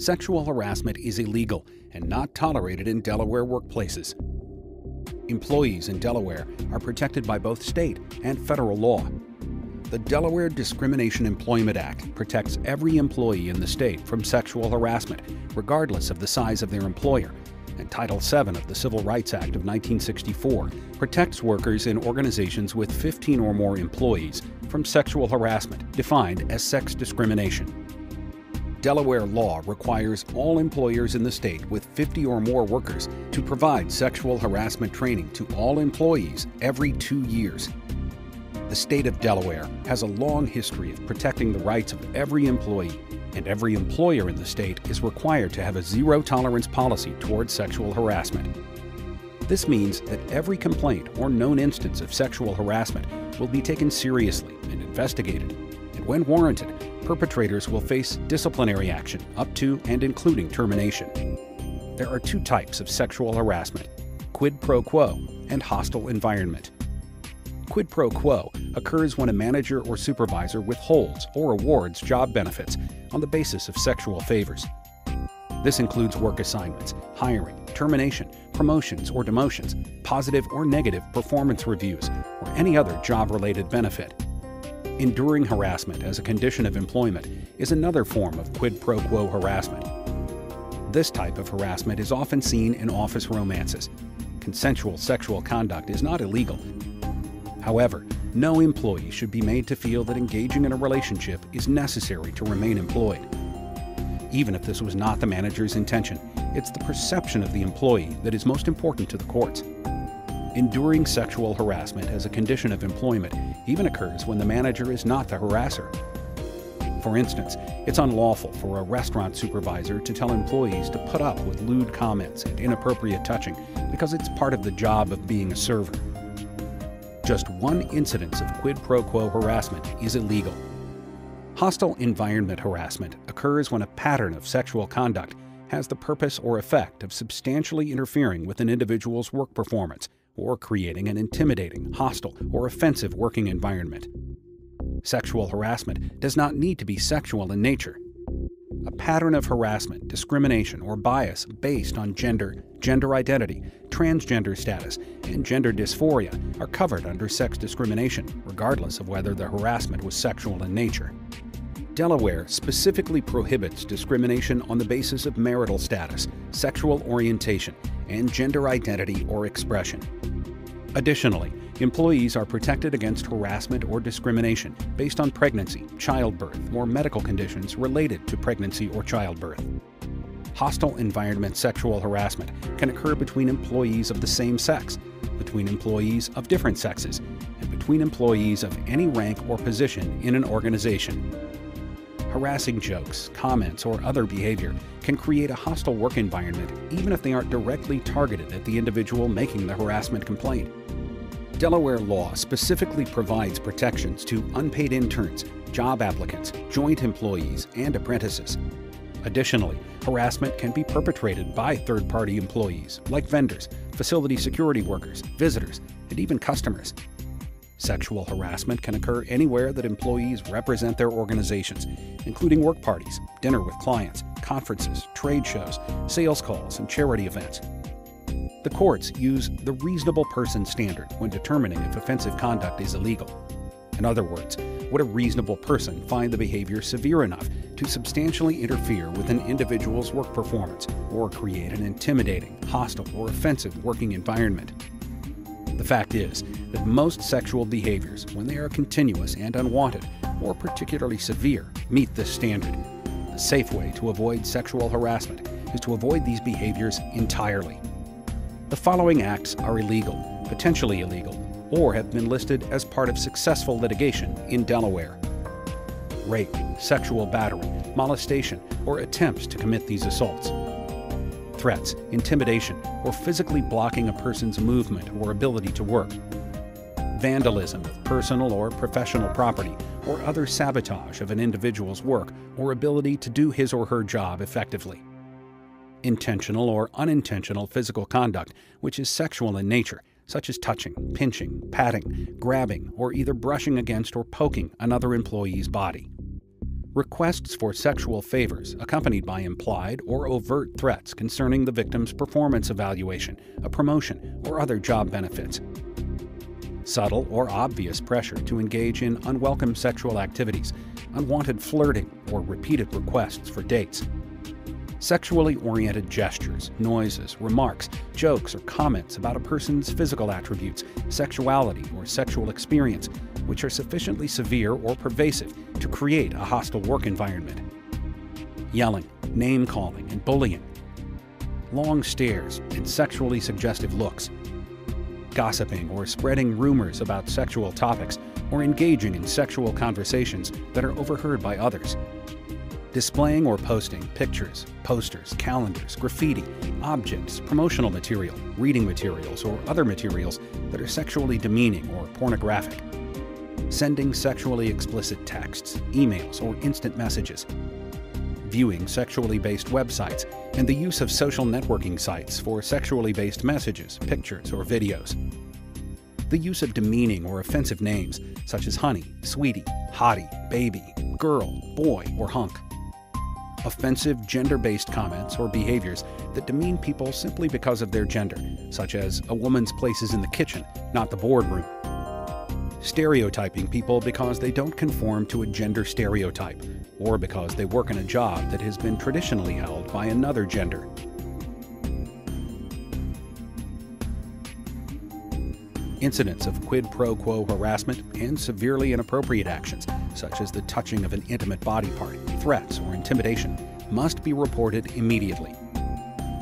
Sexual harassment is illegal and not tolerated in Delaware workplaces. Employees in Delaware are protected by both state and federal law. The Delaware Discrimination Employment Act protects every employee in the state from sexual harassment, regardless of the size of their employer. And Title VII of the Civil Rights Act of 1964 protects workers in organizations with 15 or more employees from sexual harassment, defined as sex discrimination. Delaware law requires all employers in the state with 50 or more workers to provide sexual harassment training to all employees every two years. The state of Delaware has a long history of protecting the rights of every employee, and every employer in the state is required to have a zero tolerance policy towards sexual harassment. This means that every complaint or known instance of sexual harassment will be taken seriously and investigated, and when warranted, perpetrators will face disciplinary action up to and including termination. There are two types of sexual harassment quid pro quo and hostile environment. Quid pro quo occurs when a manager or supervisor withholds or awards job benefits on the basis of sexual favors. This includes work assignments, hiring, termination, promotions or demotions, positive or negative performance reviews, or any other job related benefit. Enduring harassment as a condition of employment is another form of quid pro quo harassment. This type of harassment is often seen in office romances. Consensual sexual conduct is not illegal. However, no employee should be made to feel that engaging in a relationship is necessary to remain employed. Even if this was not the manager's intention, it's the perception of the employee that is most important to the courts. Enduring sexual harassment as a condition of employment even occurs when the manager is not the harasser. For instance, it's unlawful for a restaurant supervisor to tell employees to put up with lewd comments and inappropriate touching because it's part of the job of being a server. Just one incidence of quid pro quo harassment is illegal. Hostile environment harassment occurs when a pattern of sexual conduct has the purpose or effect of substantially interfering with an individual's work performance or creating an intimidating, hostile, or offensive working environment. Sexual harassment does not need to be sexual in nature. A pattern of harassment, discrimination, or bias based on gender, gender identity, transgender status, and gender dysphoria are covered under sex discrimination, regardless of whether the harassment was sexual in nature. Delaware specifically prohibits discrimination on the basis of marital status, sexual orientation, and gender identity or expression. Additionally, employees are protected against harassment or discrimination based on pregnancy, childbirth, or medical conditions related to pregnancy or childbirth. Hostile environment sexual harassment can occur between employees of the same sex, between employees of different sexes, and between employees of any rank or position in an organization. Harassing jokes, comments, or other behavior can create a hostile work environment even if they aren't directly targeted at the individual making the harassment complaint. Delaware law specifically provides protections to unpaid interns, job applicants, joint employees, and apprentices. Additionally, harassment can be perpetrated by third party employees, like vendors, facility security workers, visitors, and even customers. Sexual harassment can occur anywhere that employees represent their organizations, including work parties, dinner with clients, conferences, trade shows, sales calls, and charity events. The courts use the reasonable person standard when determining if offensive conduct is illegal. In other words, would a reasonable person find the behavior severe enough to substantially interfere with an individual's work performance or create an intimidating, hostile, or offensive working environment? The fact is that most sexual behaviors, when they are continuous and unwanted, or particularly severe, meet this standard. The safe way to avoid sexual harassment is to avoid these behaviors entirely. The following acts are illegal, potentially illegal, or have been listed as part of successful litigation in Delaware rape, sexual battery, molestation, or attempts to commit these assaults, threats, intimidation, or physically blocking a person's movement or ability to work, vandalism of personal or professional property, or other sabotage of an individual's work or ability to do his or her job effectively intentional or unintentional physical conduct, which is sexual in nature, such as touching, pinching, patting, grabbing, or either brushing against or poking another employee's body. Requests for sexual favors accompanied by implied or overt threats concerning the victim's performance evaluation, a promotion, or other job benefits. Subtle or obvious pressure to engage in unwelcome sexual activities, unwanted flirting, or repeated requests for dates. Sexually oriented gestures, noises, remarks, jokes, or comments about a person's physical attributes, sexuality, or sexual experience, which are sufficiently severe or pervasive to create a hostile work environment. Yelling, name calling, and bullying. Long stares and sexually suggestive looks. Gossiping or spreading rumors about sexual topics or engaging in sexual conversations that are overheard by others displaying or posting pictures, posters, calendars, graffiti, objects, promotional material, reading materials, or other materials that are sexually demeaning or pornographic, sending sexually explicit texts, emails, or instant messages, viewing sexually based websites, and the use of social networking sites for sexually based messages, pictures, or videos. The use of demeaning or offensive names, such as honey, sweetie, hottie, baby, girl, boy, or hunk offensive gender based comments or behaviors that demean people simply because of their gender, such as a woman's place is in the kitchen, not the boardroom. Stereotyping people because they don't conform to a gender stereotype, or because they work in a job that has been traditionally held by another gender. Incidents of quid pro quo harassment and severely inappropriate actions, such as the touching of an intimate body part, threats, or intimidation, must be reported immediately.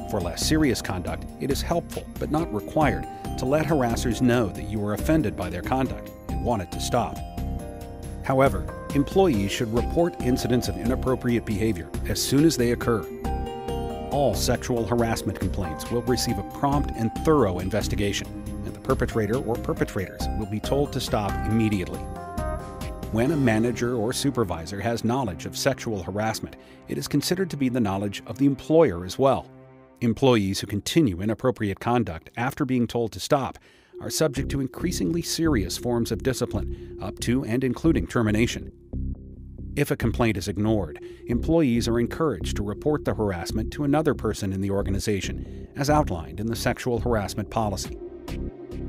For less serious conduct, it is helpful, but not required, to let harassers know that you are offended by their conduct want it to stop. However, employees should report incidents of inappropriate behavior as soon as they occur. All sexual harassment complaints will receive a prompt and thorough investigation and the perpetrator or perpetrators will be told to stop immediately. When a manager or supervisor has knowledge of sexual harassment, it is considered to be the knowledge of the employer as well. Employees who continue inappropriate conduct after being told to stop are subject to increasingly serious forms of discipline, up to and including termination. If a complaint is ignored, employees are encouraged to report the harassment to another person in the organization, as outlined in the sexual harassment policy.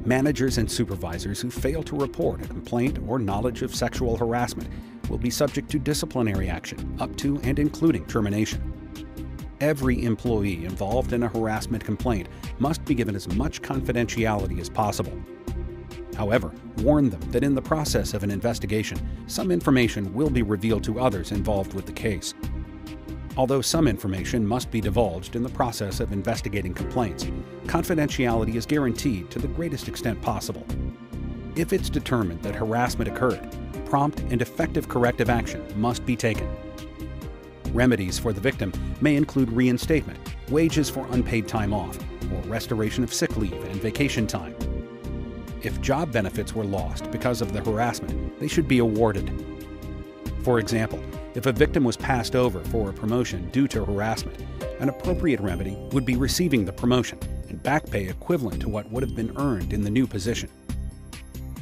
Managers and supervisors who fail to report a complaint or knowledge of sexual harassment will be subject to disciplinary action, up to and including termination. Every employee involved in a harassment complaint must be given as much confidentiality as possible. However, warn them that in the process of an investigation, some information will be revealed to others involved with the case. Although some information must be divulged in the process of investigating complaints, confidentiality is guaranteed to the greatest extent possible. If it's determined that harassment occurred, prompt and effective corrective action must be taken. Remedies for the victim may include reinstatement, wages for unpaid time off, or restoration of sick leave and vacation time. If job benefits were lost because of the harassment, they should be awarded. For example, if a victim was passed over for a promotion due to harassment, an appropriate remedy would be receiving the promotion and back pay equivalent to what would have been earned in the new position.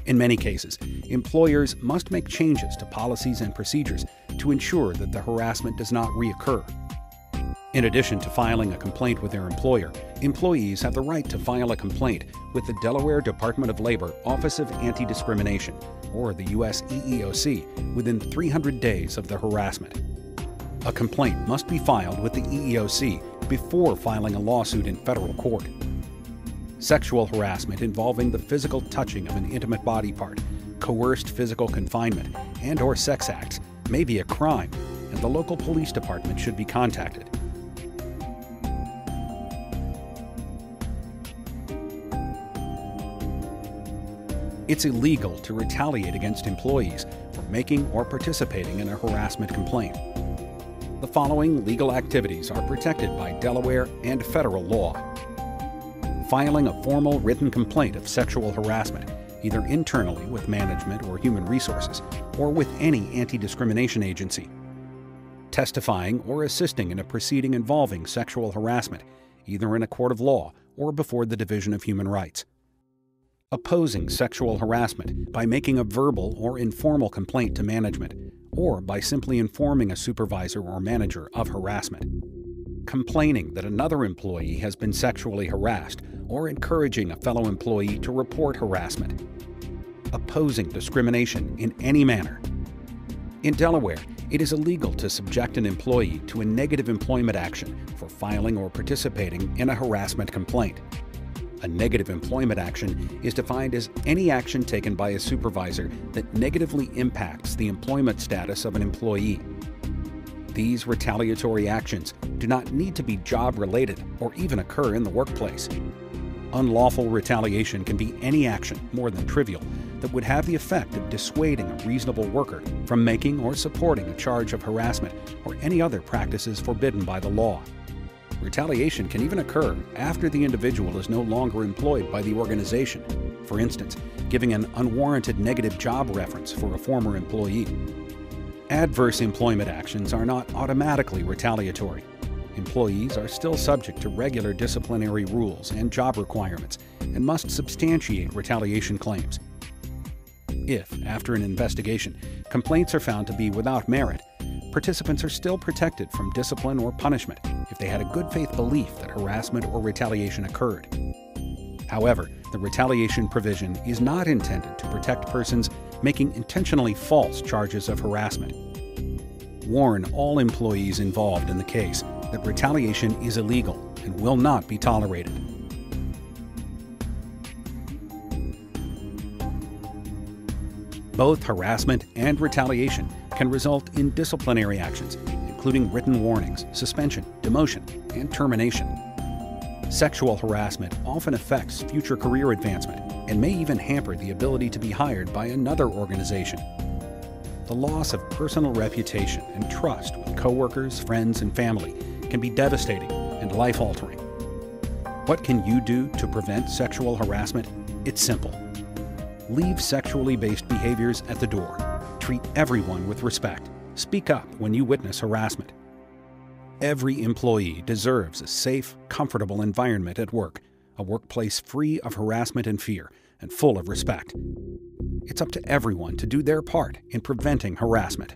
In many cases, employers must make changes to policies and procedures to ensure that the harassment does not reoccur. In addition to filing a complaint with their employer, employees have the right to file a complaint with the Delaware Department of Labor Office of Anti Discrimination, or the U.S. EEOC, within 300 days of the harassment. A complaint must be filed with the EEOC before filing a lawsuit in federal court. Sexual harassment involving the physical touching of an intimate body part, coerced physical confinement, and or sex acts may be a crime, and the local police department should be contacted. It's illegal to retaliate against employees for making or participating in a harassment complaint. The following legal activities are protected by Delaware and federal law. Filing a formal written complaint of sexual harassment, either internally with management or human resources, or with any anti discrimination agency. Testifying or assisting in a proceeding involving sexual harassment, either in a court of law or before the Division of Human Rights opposing sexual harassment by making a verbal or informal complaint to management, or by simply informing a supervisor or manager of harassment. Complaining that another employee has been sexually harassed or encouraging a fellow employee to report harassment. Opposing discrimination in any manner. In Delaware, it is illegal to subject an employee to a negative employment action for filing or participating in a harassment complaint. A negative employment action is defined as any action taken by a supervisor that negatively impacts the employment status of an employee. These retaliatory actions do not need to be job related or even occur in the workplace. Unlawful retaliation can be any action, more than trivial, that would have the effect of dissuading a reasonable worker from making or supporting a charge of harassment or any other practices forbidden by the law. Retaliation can even occur after the individual is no longer employed by the organization, for instance, giving an unwarranted negative job reference for a former employee. Adverse employment actions are not automatically retaliatory. Employees are still subject to regular disciplinary rules and job requirements and must substantiate retaliation claims. If, after an investigation, complaints are found to be without merit, participants are still protected from discipline or punishment if they had a good faith belief that harassment or retaliation occurred. However, the retaliation provision is not intended to protect persons making intentionally false charges of harassment. Warn all employees involved in the case that retaliation is illegal and will not be tolerated. Both harassment and retaliation can result in disciplinary actions, including written warnings, suspension, demotion, and termination. Sexual harassment often affects future career advancement and may even hamper the ability to be hired by another organization. The loss of personal reputation and trust with coworkers, friends, and family can be devastating and life altering. What can you do to prevent sexual harassment? It's simple Leave sexually based behaviors at the door. Treat everyone with respect. Speak up when you witness harassment. Every employee deserves a safe, comfortable environment at work, a workplace free of harassment and fear, and full of respect. It's up to everyone to do their part in preventing harassment.